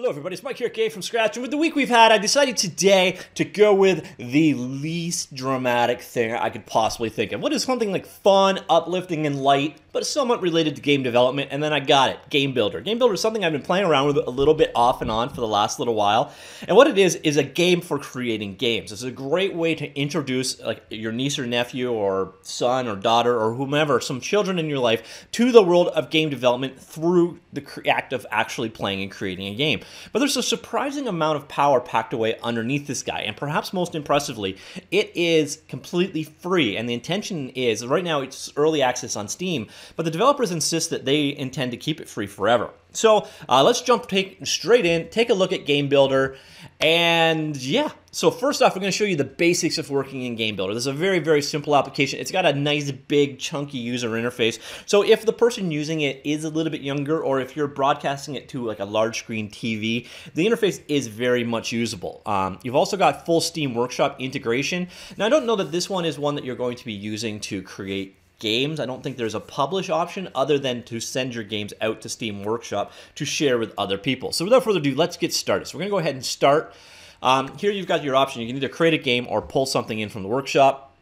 Hello, everybody. It's Mike here, Game from Scratch. And with the week we've had, I decided today to go with the least dramatic thing I could possibly think of. What is something like fun, uplifting, and light, but somewhat related to game development? And then I got it Game Builder. Game Builder is something I've been playing around with a little bit off and on for the last little while. And what it is, is a game for creating games. It's a great way to introduce like your niece or nephew or son or daughter or whomever, some children in your life, to the world of game development through the act of actually playing and creating a game. But there's a surprising amount of power packed away underneath this guy, and perhaps most impressively, it is completely free. And the intention is right now it's early access on Steam, but the developers insist that they intend to keep it free forever. So uh, let's jump take, straight in, take a look at Game Builder, and yeah. So first off, we're going to show you the basics of working in Game Builder. This is a very, very simple application. It's got a nice, big, chunky user interface. So if the person using it is a little bit younger, or if you're broadcasting it to like a large screen TV, the interface is very much usable. Um, you've also got full Steam Workshop integration. Now, I don't know that this one is one that you're going to be using to create games. I don't think there's a publish option other than to send your games out to Steam Workshop to share with other people. So without further ado, let's get started. So we're going to go ahead and start. Um, here you've got your option. You can either create a game or pull something in from the workshop.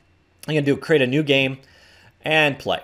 I'm going to do create a new game and play.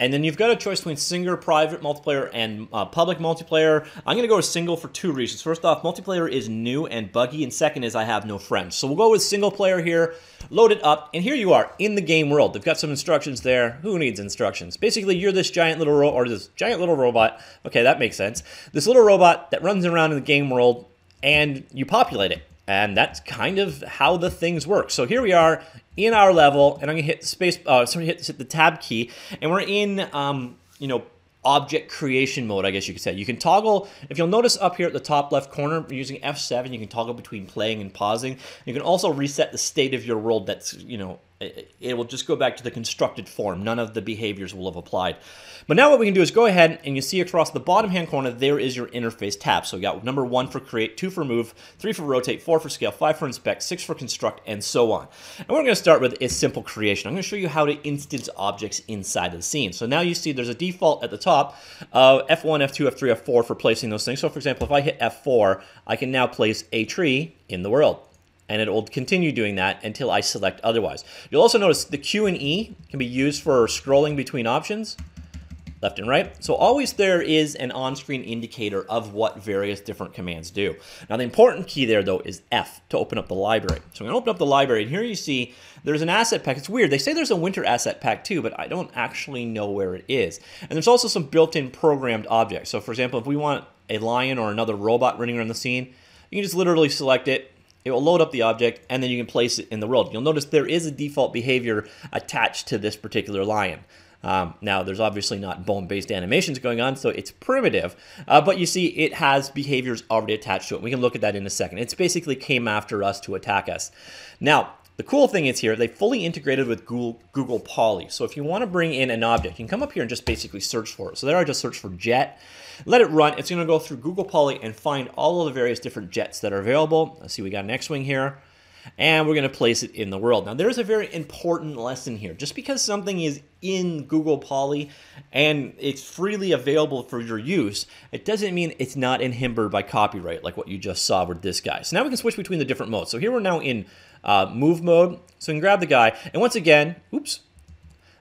And then you've got a choice between single, private multiplayer, and uh, public multiplayer. I'm going to go with single for two reasons. First off, multiplayer is new and buggy, and second is I have no friends. So we'll go with single player here, load it up, and here you are in the game world. They've got some instructions there. Who needs instructions? Basically, you're this giant little or this giant little robot. Okay, that makes sense. This little robot that runs around in the game world, and you populate it. And that's kind of how the things work. So here we are in our level, and I'm gonna hit space, uh, sorry, hit, hit the tab key, and we're in, um, you know, object creation mode, I guess you could say. You can toggle, if you'll notice up here at the top left corner, using F7, you can toggle between playing and pausing. You can also reset the state of your world that's, you know, it will just go back to the constructed form. None of the behaviors will have applied. But now what we can do is go ahead and you see across the bottom hand corner, there is your interface tab. So we got number one for create, two for move, three for rotate, four for scale, five for inspect, six for construct, and so on. And we're gonna start with is simple creation. I'm gonna show you how to instance objects inside of the scene. So now you see there's a default at the top of F1, F2, F3, F4 for placing those things. So for example, if I hit F4, I can now place a tree in the world and it will continue doing that until I select otherwise. You'll also notice the Q and E can be used for scrolling between options, left and right. So always there is an on-screen indicator of what various different commands do. Now the important key there though is F to open up the library. So I'm gonna open up the library and here you see there's an asset pack. It's weird. They say there's a winter asset pack too, but I don't actually know where it is. And there's also some built-in programmed objects. So for example, if we want a lion or another robot running around the scene, you can just literally select it, it will load up the object and then you can place it in the world. You'll notice there is a default behavior attached to this particular lion. Um, now, there's obviously not bone-based animations going on, so it's primitive, uh, but you see it has behaviors already attached to it. We can look at that in a second. It's basically came after us to attack us. Now, the cool thing is here, they fully integrated with Google, Google Poly. So if you want to bring in an object, you can come up here and just basically search for it. So there I just search for jet. Let it run. It's going to go through Google Poly and find all of the various different jets that are available. Let's see, we got an X-Wing here. And we're going to place it in the world. Now, there's a very important lesson here. Just because something is in Google Poly and it's freely available for your use, it doesn't mean it's not inhibited by copyright like what you just saw with this guy. So now we can switch between the different modes. So here we're now in uh, move mode. So we can grab the guy. And once again, oops,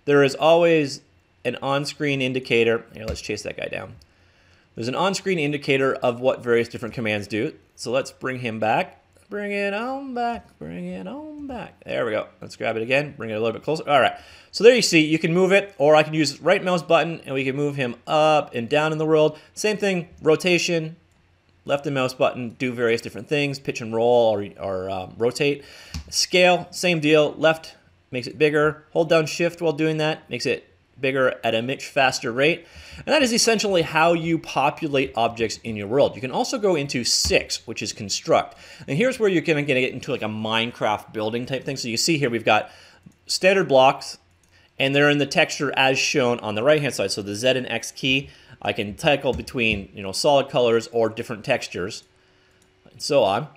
there is always an on-screen indicator. Here, let's chase that guy down. There's an on-screen indicator of what various different commands do. So let's bring him back. Bring it on back, bring it on back. There we go. Let's grab it again, bring it a little bit closer. All right, so there you see, you can move it, or I can use right mouse button and we can move him up and down in the world. Same thing, rotation, left and mouse button, do various different things, pitch and roll or, or um, rotate. Scale, same deal, left makes it bigger. Hold down shift while doing that, makes it bigger at a much faster rate. And that is essentially how you populate objects in your world. You can also go into six, which is construct. And here's where you're gonna get into like a Minecraft building type thing. So you see here, we've got standard blocks and they're in the texture as shown on the right hand side. So the Z and X key, I can toggle between you know solid colors or different textures and so on.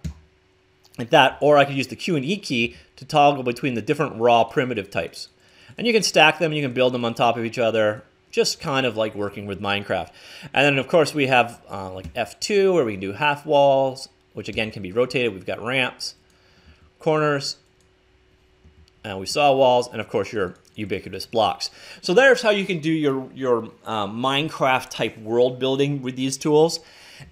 Like that, or I could use the Q and E key to toggle between the different raw primitive types. And you can stack them, you can build them on top of each other, just kind of like working with Minecraft. And then of course we have uh, like F2 where we can do half walls, which again can be rotated. We've got ramps, corners, and we saw walls, and of course your ubiquitous blocks. So there's how you can do your, your uh, Minecraft type world building with these tools.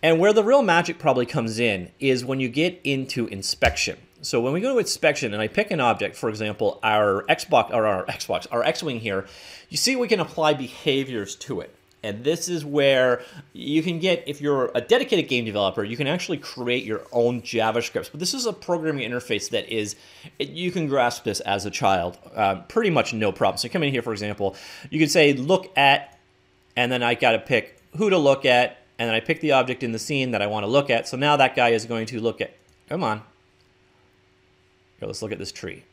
And where the real magic probably comes in is when you get into inspection. So when we go to inspection and I pick an object, for example, our Xbox or our Xbox, our X-Wing here, you see we can apply behaviors to it. And this is where you can get, if you're a dedicated game developer, you can actually create your own JavaScripts. But this is a programming interface that is, you can grasp this as a child, uh, pretty much no problem. So come in here, for example, you can say look at, and then I got to pick who to look at, and then I pick the object in the scene that I want to look at. So now that guy is going to look at, come on, here, let's look at this tree.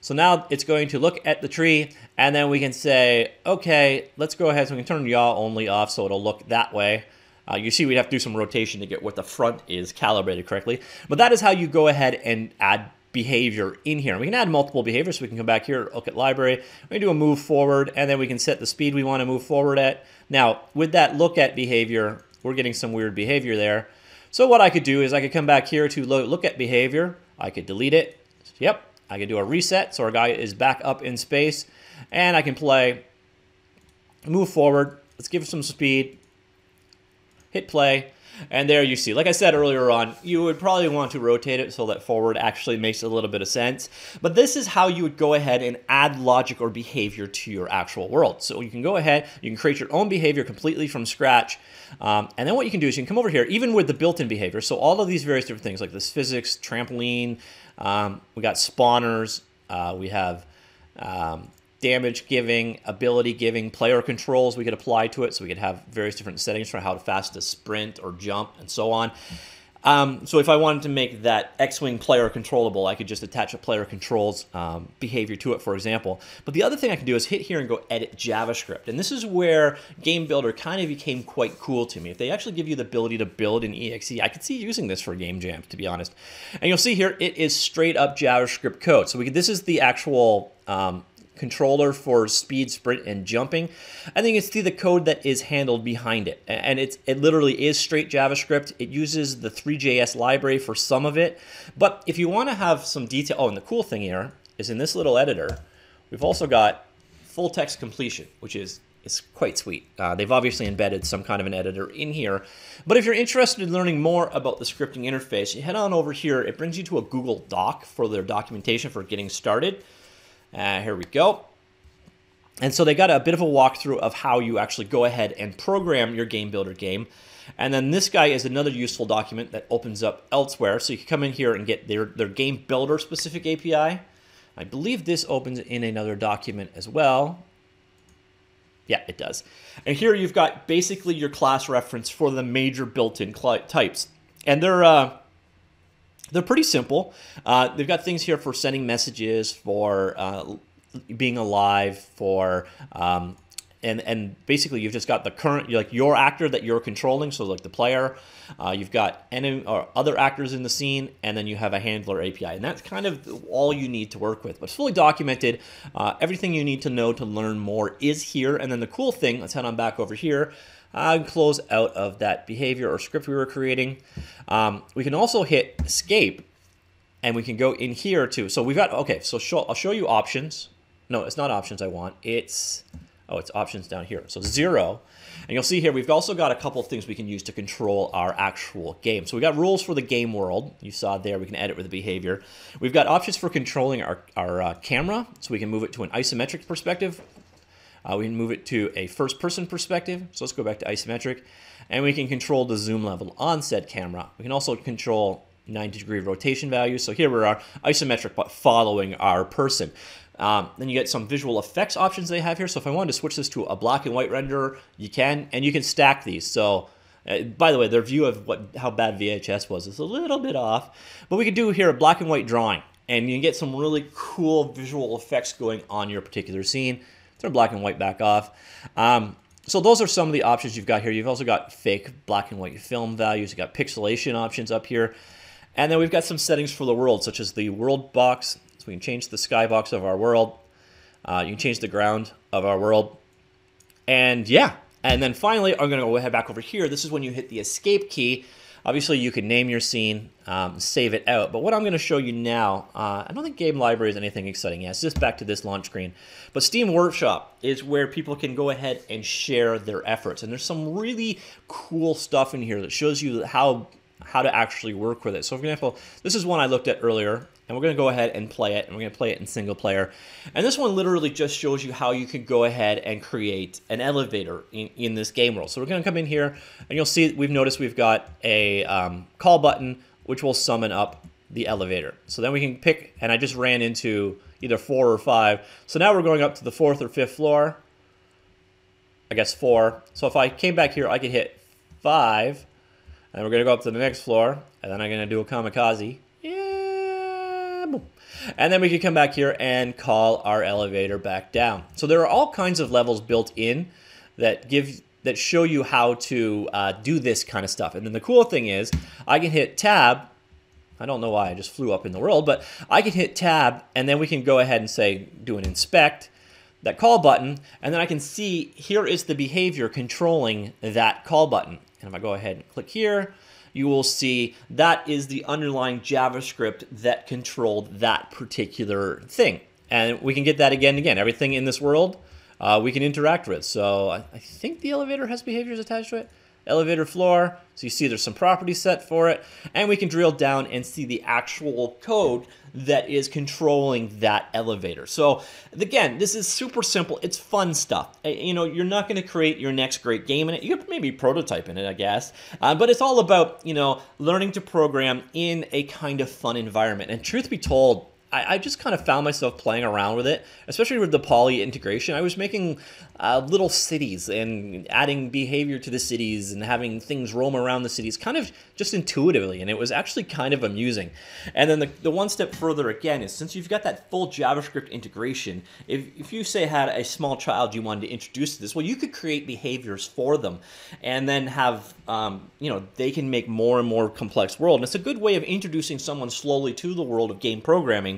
So now it's going to look at the tree, and then we can say, okay, let's go ahead. So we can turn yaw only off so it'll look that way. Uh, you see we'd have to do some rotation to get what the front is calibrated correctly. But that is how you go ahead and add behavior in here. we can add multiple behaviors. So we can come back here, look at library. We do a move forward, and then we can set the speed we want to move forward at. Now, with that look at behavior, we're getting some weird behavior there. So what I could do is I could come back here to look at behavior. I could delete it. Yep, I can do a reset so our guy is back up in space. And I can play, move forward. Let's give it some speed. Hit play. And there you see, like I said earlier on, you would probably want to rotate it so that forward actually makes a little bit of sense. But this is how you would go ahead and add logic or behavior to your actual world. So you can go ahead, you can create your own behavior completely from scratch. Um, and then what you can do is you can come over here, even with the built-in behavior. So all of these various different things like this physics, trampoline, um, we got spawners, uh, we have um, damage giving, ability giving, player controls we could apply to it. So we could have various different settings for how fast to sprint or jump and so on. Um, so if I wanted to make that X-Wing player controllable, I could just attach a player controls um, behavior to it, for example. But the other thing I can do is hit here and go edit JavaScript. And this is where Game Builder kind of became quite cool to me. If they actually give you the ability to build an EXE, I could see using this for game jams, to be honest. And you'll see here, it is straight up JavaScript code. So we could, this is the actual um, controller for speed, sprint, and jumping. I think it's see the code that is handled behind it. And it's it literally is straight JavaScript. It uses the Three.js library for some of it. But if you want to have some detail, oh, and the cool thing here is in this little editor, we've also got full text completion, which is is quite sweet. Uh, they've obviously embedded some kind of an editor in here. But if you're interested in learning more about the scripting interface, you head on over here. It brings you to a Google Doc for their documentation for getting started. Uh, here we go. And so they got a bit of a walkthrough of how you actually go ahead and program your game builder game. And then this guy is another useful document that opens up elsewhere. So you can come in here and get their, their game builder specific API. I believe this opens in another document as well. Yeah, it does. And here you've got basically your class reference for the major built-in types. And they're uh, they're pretty simple. Uh, they've got things here for sending messages, for uh, being alive, for um, and and basically you've just got the current like your actor that you're controlling, so like the player. Uh, you've got enemy or other actors in the scene, and then you have a handler API, and that's kind of all you need to work with. But it's fully documented. Uh, everything you need to know to learn more is here. And then the cool thing, let's head on back over here uh, close out of that behavior or script we were creating. Um, we can also hit escape and we can go in here too. So we've got, okay, so show, I'll show you options. No, it's not options I want. It's, oh, it's options down here. So zero. And you'll see here, we've also got a couple things we can use to control our actual game. So we got rules for the game world. You saw there, we can edit with the behavior. We've got options for controlling our, our uh, camera. So we can move it to an isometric perspective uh, we can move it to a first person perspective. So let's go back to isometric. And we can control the zoom level on said camera. We can also control 90 degree rotation values. So here we are isometric, but following our person. Um, then you get some visual effects options they have here. So if I wanted to switch this to a black and white render, you can, and you can stack these. So uh, by the way, their view of what how bad VHS was is a little bit off, but we could do here a black and white drawing, and you can get some really cool visual effects going on your particular scene. Turn black and white back off. Um, so those are some of the options you've got here. You've also got fake black and white film values. You've got pixelation options up here. And then we've got some settings for the world, such as the world box. So we can change the skybox of our world. Uh, you can change the ground of our world. And yeah, and then finally, I'm going to go ahead back over here. This is when you hit the escape key. Obviously, you can name your scene, um, save it out. But what I'm going to show you now, uh, I don't think Game Library is anything exciting. Yeah, it's just back to this launch screen. But Steam Workshop is where people can go ahead and share their efforts. And there's some really cool stuff in here that shows you how how to actually work with it. So for example, this is one I looked at earlier, and we're going to go ahead and play it, and we're going to play it in single player. And this one literally just shows you how you can go ahead and create an elevator in, in this game world. So we're going to come in here, and you'll see we've noticed we've got a um, call button, which will summon up the elevator. So then we can pick, and I just ran into either four or five. So now we're going up to the fourth or fifth floor. I guess four. So if I came back here, I could hit five, and we're going to go up to the next floor, and then I'm going to do a kamikaze. And then we can come back here and call our elevator back down. So there are all kinds of levels built in that give that show you how to uh, do this kind of stuff. And then the cool thing is I can hit tab. I don't know why I just flew up in the world, but I can hit tab and then we can go ahead and say do an inspect that call button, and then I can see here is the behavior controlling that call button. And if I go ahead and click here, you will see that is the underlying JavaScript that controlled that particular thing. And we can get that again and again. Everything in this world uh, we can interact with. So I, I think the elevator has behaviors attached to it elevator floor. So you see there's some properties set for it. And we can drill down and see the actual code that is controlling that elevator. So again, this is super simple. It's fun stuff. Uh, you know, you're not going to create your next great game in it. You could maybe prototype in it, I guess. Uh, but it's all about, you know, learning to program in a kind of fun environment. And truth be told, I, I, just kind of found myself playing around with it, especially with the poly integration. I was making uh, little cities and adding behavior to the cities and having things roam around the cities kind of just intuitively. And it was actually kind of amusing. And then the, the one step further again is since you've got that full JavaScript integration, if, if you say had a small child you wanted to introduce to this, well, you could create behaviors for them and then have, um, you know, they can make more and more complex world. And it's a good way of introducing someone slowly to the world of game programming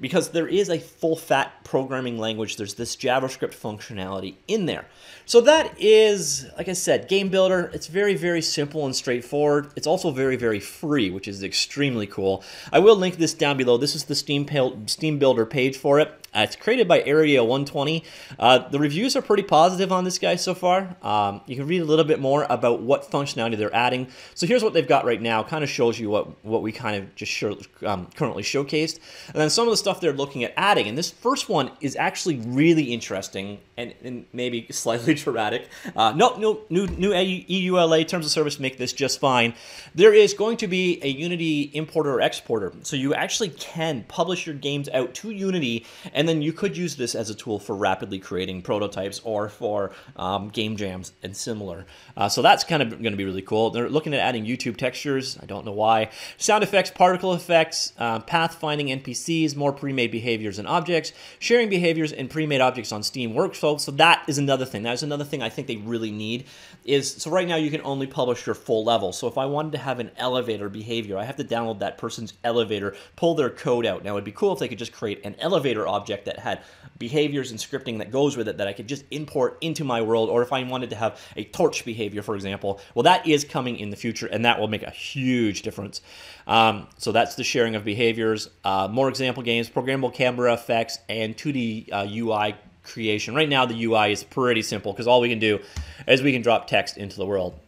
because there is a full fat programming language. There's this JavaScript functionality in there. So that is, like I said, Game Builder. It's very, very simple and straightforward. It's also very, very free, which is extremely cool. I will link this down below. This is the Steam, Steam Builder page for it. Uh, it's created by Area 120. Uh, the reviews are pretty positive on this guy so far. Um, you can read a little bit more about what functionality they're adding. So here's what they've got right now. Kind of shows you what, what we kind of just show, um, currently showcased. And then some of the stuff they're looking at adding. And this first one is actually really interesting and, and maybe slightly dramatic. Uh, no, no, new, new EULA terms of service make this just fine. There is going to be a Unity importer or exporter. So you actually can publish your games out to Unity and then you could use this as a tool for rapidly creating prototypes or for um, game jams and similar. Uh, so that's kind of going to be really cool. They're looking at adding YouTube textures. I don't know why. Sound effects, particle effects, uh, path finding NPCs, more pre-made behaviors and objects, sharing behaviors and pre-made objects on Steam Workflow. So that is another thing. That is another thing I think they really need. Is so right now you can only publish your full level. So if I wanted to have an elevator behavior, I have to download that person's elevator, pull their code out. Now it'd be cool if they could just create an elevator object that had behaviors and scripting that goes with it that I could just import into my world, or if I wanted to have a torch behavior, for example, well, that is coming in the future, and that will make a huge difference. Um, so that's the sharing of behaviors. Uh, more example games, programmable camera effects, and 2D uh, UI creation. Right now, the UI is pretty simple because all we can do is we can drop text into the world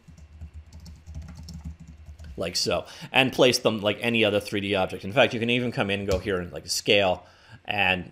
like so, and place them like any other 3D object. In fact, you can even come in and go here and like scale and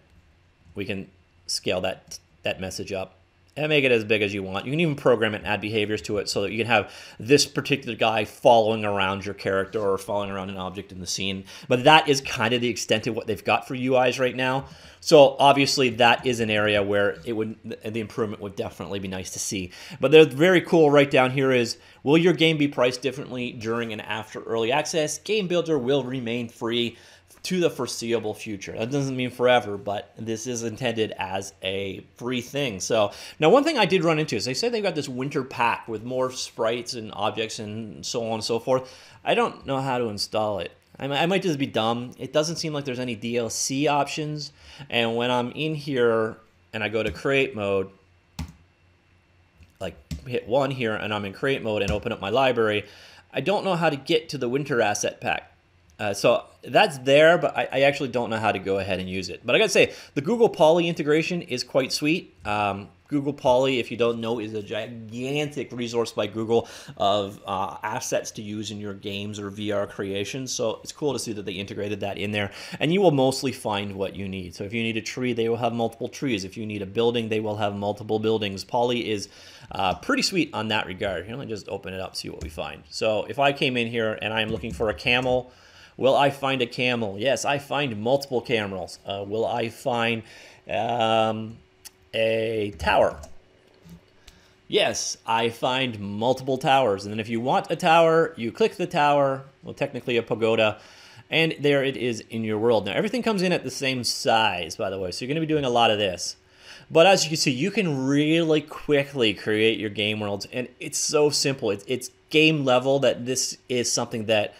we can scale that that message up and make it as big as you want. You can even program it and add behaviors to it so that you can have this particular guy following around your character or following around an object in the scene. But that is kind of the extent of what they've got for UIs right now. So obviously that is an area where it would the improvement would definitely be nice to see. But the very cool right down here is will your game be priced differently during and after early access? Game Builder will remain free to the foreseeable future. That doesn't mean forever, but this is intended as a free thing. So now one thing I did run into is they say they've got this winter pack with more sprites and objects and so on and so forth. I don't know how to install it. I might just be dumb. It doesn't seem like there's any DLC options. And when I'm in here and I go to create mode, like hit one here and I'm in create mode and open up my library, I don't know how to get to the winter asset pack. Uh, so that's there, but I, I, actually don't know how to go ahead and use it. But I gotta say, the Google Poly integration is quite sweet. Um, Google Poly, if you don't know, is a gigantic resource by Google of uh, assets to use in your games or VR creations. So it's cool to see that they integrated that in there. And you will mostly find what you need. So if you need a tree, they will have multiple trees. If you need a building, they will have multiple buildings. Poly is uh, pretty sweet on that regard. Here, let me just open it up, see what we find. So if I came in here and I'm looking for a camel, will I find a camel? Yes, I find multiple camels. Uh, will I find... Um, a tower. Yes, I find multiple towers. And then if you want a tower, you click the tower, well, technically a pagoda, and there it is in your world. Now, everything comes in at the same size, by the way, so you're going to be doing a lot of this. But as you can see, you can really quickly create your game worlds, and it's so simple. It's, it's game level that this is something that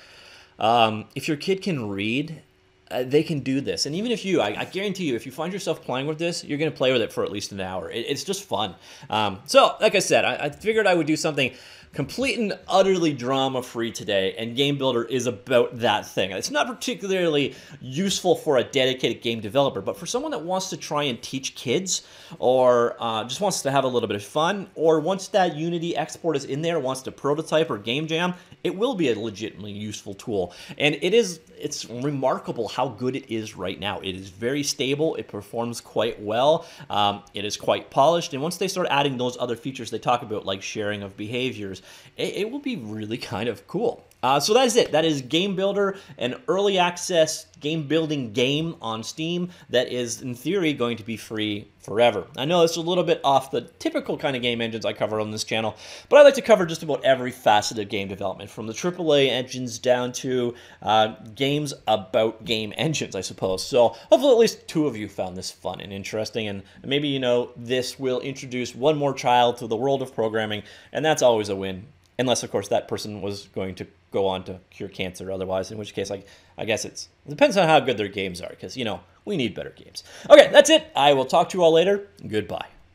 um, if your kid can read uh, they can do this. And even if you, I, I, guarantee you, if you find yourself playing with this, you're going to play with it for at least an hour. It, it's just fun. Um, so, like I said, I, I figured I would do something complete and utterly drama free today, and Game Builder is about that thing. It's not particularly useful for a dedicated game developer, but for someone that wants to try and teach kids, or uh, just wants to have a little bit of fun, or once that Unity export is in there, wants to prototype or game jam, it will be a legitimately useful tool. And it is, it's remarkable how good it is right now. It is very stable, it performs quite well, um, it is quite polished, and once they start adding those other features they talk about, like sharing of behaviors, it, it will be really kind of cool. Uh, so that is it. That is Game Builder, an early access game building game on Steam that is, in theory, going to be free forever. I know it's a little bit off the typical kind of game engines I cover on this channel, but I like to cover just about every facet of game development, from the AAA engines down to uh, games about game engines, I suppose. So hopefully at least two of you found this fun and interesting, and maybe, you know, this will introduce one more child to the world of programming, and that's always a win unless of course that person was going to go on to cure cancer otherwise in which case like i guess it's it depends on how good their games are because you know we need better games. Okay that's it. I will talk to you all later. Goodbye